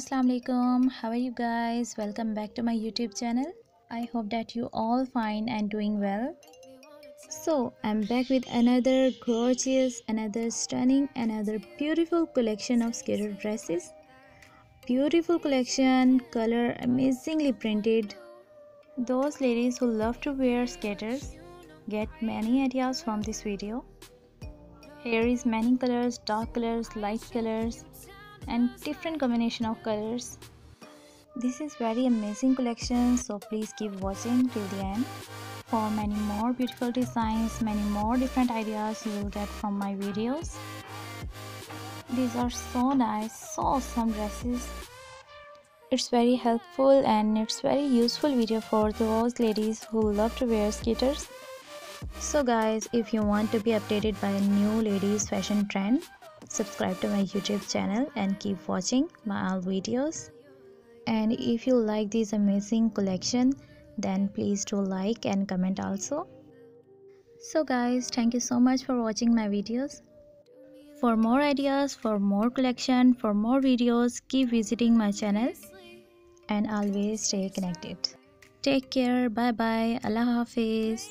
Assalamu alaikum how are you guys? Welcome back to my youtube channel. I hope that you all fine and doing well. So i'm back with another gorgeous another stunning another beautiful collection of skater dresses. Beautiful collection color amazingly printed. Those ladies who love to wear skaters get many ideas from this video. Here is many colors dark colors light colors and different combination of colors. This is very amazing collection so please keep watching till the end. For many more beautiful designs many more different ideas you will get from my videos. These are so nice so awesome dresses. It's very helpful and it's very useful video for those ladies who love to wear skaters so guys if you want to be updated by new ladies fashion trend subscribe to my youtube channel and keep watching my all videos. And if you like this amazing collection then please do like and comment also. So guys thank you so much for watching my videos. For more ideas for more collection for more videos keep visiting my channel. And always stay connected. Take care. Bye bye allah hafiz